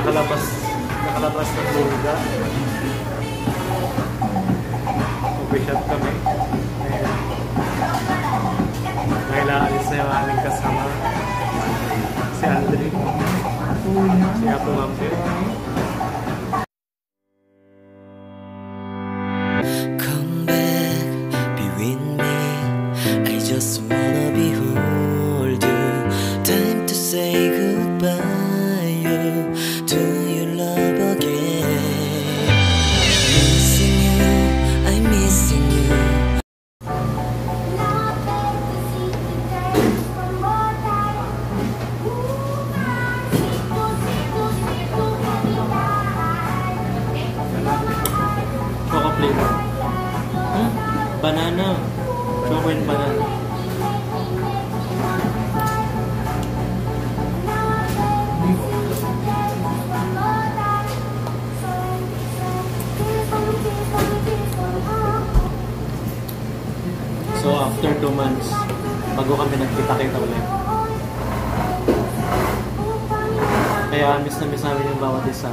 nakalabas, nakalabas ng Florida. Coffee shop kami. Ayan. Dahil aalis na yung aming kasama. Si Andre. Si Apo Mampir. Just wanna behold you. Time to say flavor. Hmm? Banana. Choco and banana. So after two months, bago kami nagkita-kita ulit. Kaya miss na miss namin yung bawat isa.